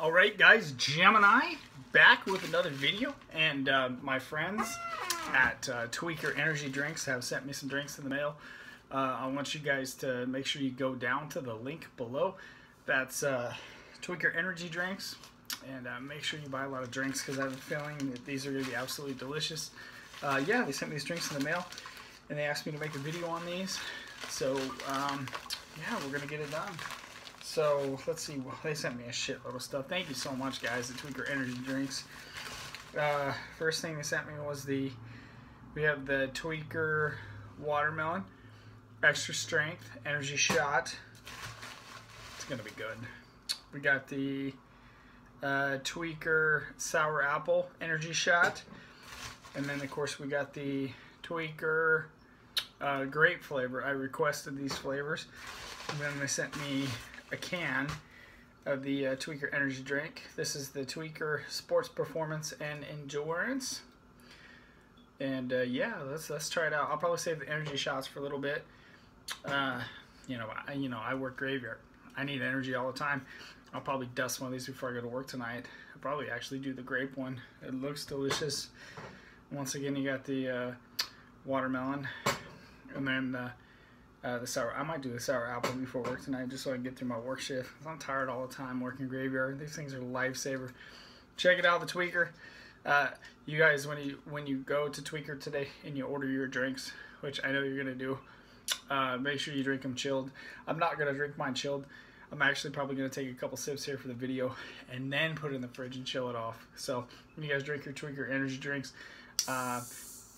All right, guys, Gemini back with another video, and uh, my friends at uh, Tweaker Energy Drinks have sent me some drinks in the mail. Uh, I want you guys to make sure you go down to the link below. That's uh, Tweaker Energy Drinks, and uh, make sure you buy a lot of drinks because I have a feeling that these are going to be absolutely delicious. Uh, yeah, they sent me these drinks in the mail, and they asked me to make a video on these. So, um, yeah, we're going to get it done. So let's see. Well, they sent me a shitload of stuff. Thank you so much, guys. The Tweaker Energy Drinks. Uh, first thing they sent me was the. We have the Tweaker Watermelon, extra strength energy shot. It's gonna be good. We got the uh, Tweaker Sour Apple energy shot, and then of course we got the Tweaker uh, grape flavor. I requested these flavors, and then they sent me a can of the uh, Tweaker energy drink. This is the Tweaker Sports Performance and Endurance. And uh, yeah, let's let's try it out. I'll probably save the energy shots for a little bit. Uh, you know, I, you know, I work graveyard. I need energy all the time. I'll probably dust one of these before I go to work tonight. I'll probably actually do the grape one. It looks delicious. Once again, you got the uh, watermelon, and then uh, the sour. I might do the sour apple before work tonight, just so I can get through my work shift. I'm tired all the time working graveyard. These things are lifesaver. Check it out, the Tweaker. Uh, you guys, when you when you go to Tweaker today and you order your drinks, which I know you're gonna do, uh, make sure you drink them chilled. I'm not gonna drink mine chilled. I'm actually probably gonna take a couple sips here for the video and then put it in the fridge and chill it off. So when you guys drink your Tweaker energy drinks, uh,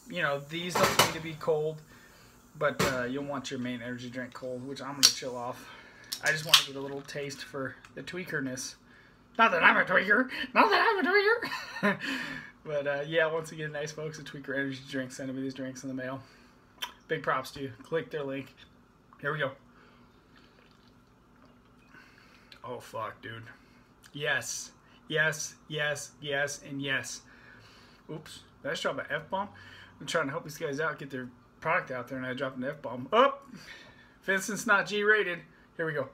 you know these don't need to be cold but uh, you'll want your main energy drink cold, which I'm going to chill off. I just want to get a little taste for the tweakerness. Not that I'm a tweaker. Not that I'm a tweaker. but uh, yeah, once again, nice folks at Tweaker Energy Drinks sending me these drinks in the mail. Big props to you. Click their link. Here we go. Oh, fuck, dude. Yes. Yes, yes, yes, and yes. Oops. Just drop an F-bomb? I'm trying to help these guys out, get their product out there and I dropped an F bomb. Oh, Vincent's not G rated. Here we go.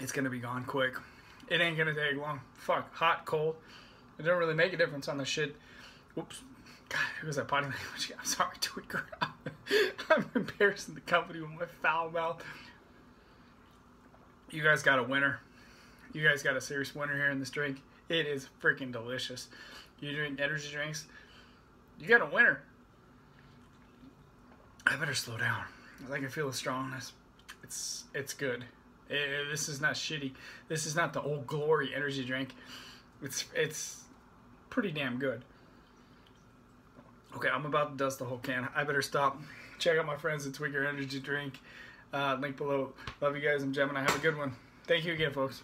It's gonna be gone quick. It ain't gonna take long. Fuck, hot, cold. It don't really make a difference on the shit. Oops. God, it was that potty language. I'm sorry, Tweaker. I'm embarrassing the company with my foul mouth. You guys got a winner. You guys got a serious winner here in this drink. It is freaking delicious. You drink energy drinks, you got a winner. I better slow down. I can feel the strongness. It's it's good. It, this is not shitty. This is not the old glory energy drink. It's it's pretty damn good. Okay, I'm about to dust the whole can. I better stop. Check out my friends at Tweaker Energy Drink. Uh, link below. Love you guys. I'm Gemini. Have a good one. Thank you again, folks.